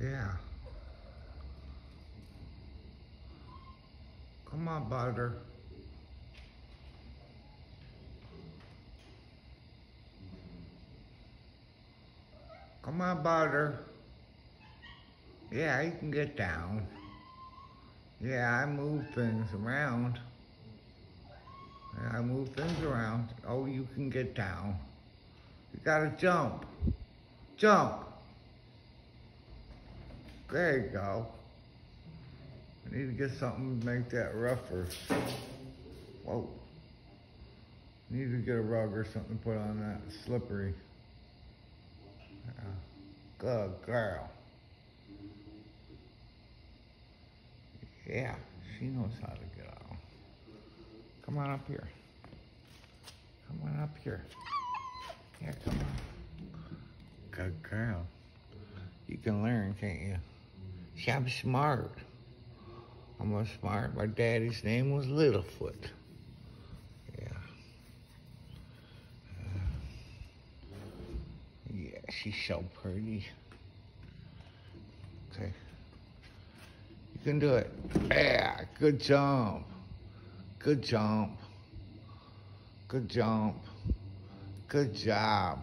Yeah. Come on, Butter. Come on, Butter. Yeah, you can get down. Yeah, I move things around. Yeah, I move things around. Oh, you can get down. You gotta jump. Jump. There you go. I need to get something to make that rougher. Whoa. Need to get a rug or something to put on that slippery. Yeah. Good girl. Yeah, she knows how to get out. Come on up here. Come on up here. Yeah, come on. Good girl. You can learn, can't you? See, I'm smart. I'm a smart. My daddy's name was Littlefoot. Yeah. Uh, yeah, she's so pretty. Okay. You can do it. Yeah, good jump. Good jump. Good jump. Good job.